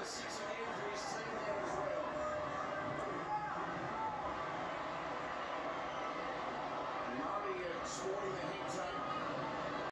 was six.